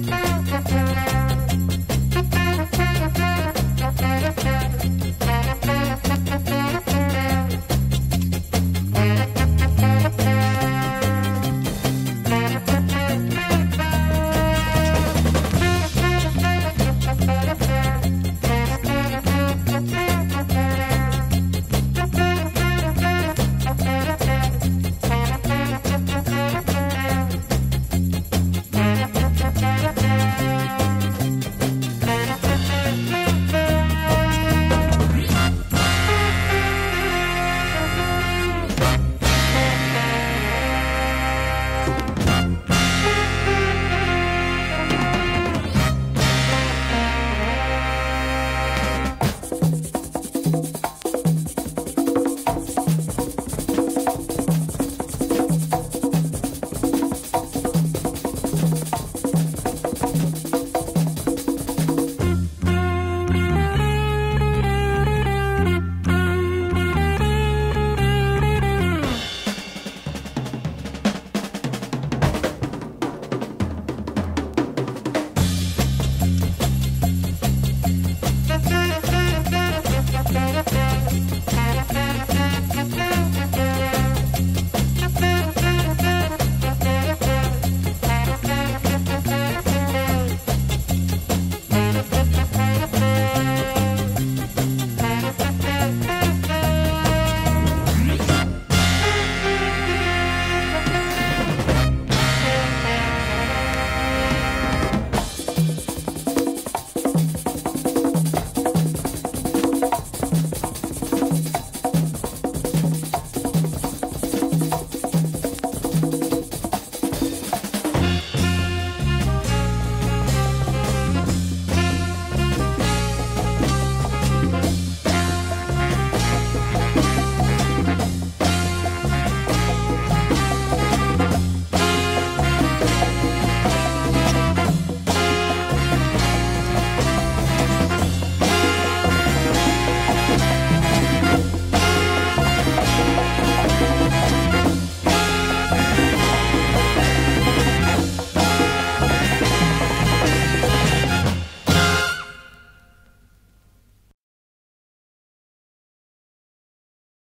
Bye.